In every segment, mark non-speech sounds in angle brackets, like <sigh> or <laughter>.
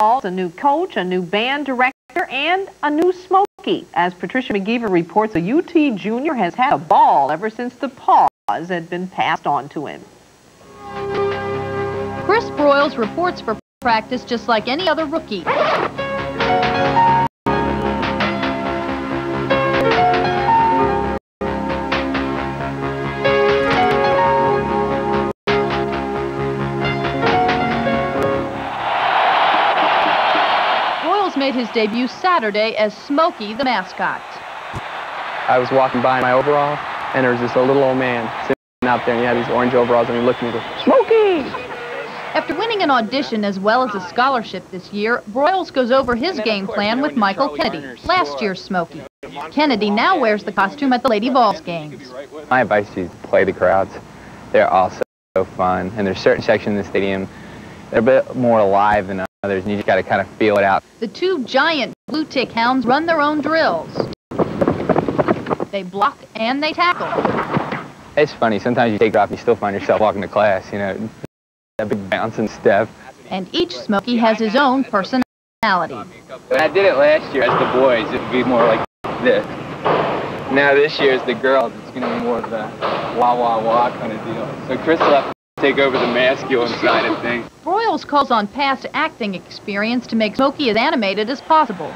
a new coach, a new band director, and a new Smokey. As Patricia McGeever reports, a UT junior has had a ball ever since the paws had been passed on to him. Chris Broyles reports for practice just like any other rookie. Made his debut Saturday as Smokey the mascot. I was walking by in my overall, and there was this little old man sitting out there, and he had these orange overalls, and he looked at me and goes, Smokey! After winning an audition as well as a scholarship this year, Broyles goes over his game plan with Michael Kennedy, last year's Smokey. Kennedy now wears the costume at the Lady Vols games. My advice is to play the crowds. They're all so fun, and there's certain sections of the stadium they're a bit more alive than others, and you just got to kind of feel it out. The two giant blue tick hounds run their own drills. They block and they tackle. It's funny. Sometimes you take it off and you still find yourself walking to class, you know, that big bouncing step. And each Smokey has his own personality. When I did it last year as the boys, it would be more like this. Now this year as the girls, it's going to be more of a wah wah wah kind of deal. So Chris will have to take over the masculine side of things. Broyles calls on past acting experience to make Smokey as animated as possible.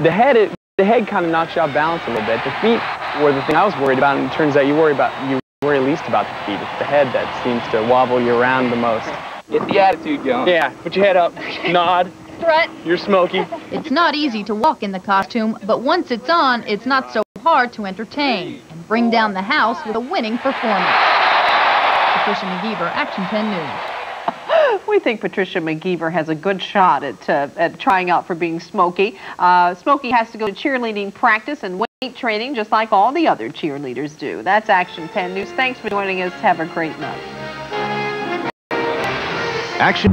The head, it, the head kind of knocks you off balance a little bit. The feet were the thing I was worried about, and it turns out you worry about you worry least about the feet. It's the head that seems to wobble you around the most. Get the attitude going. Yeah, put your head up, nod. Strut. You're Smokey. <laughs> It's not easy to walk in the costume, but once it's on, it's not so hard to entertain and bring down the house with a winning performance. Patricia McGeever, Action 10 News. We think Patricia McGeever has a good shot at, uh, at trying out for being Smokey. Uh, Smokey has to go to cheerleading practice and weight training just like all the other cheerleaders do. That's Action 10 News. Thanks for joining us. Have a great night. Action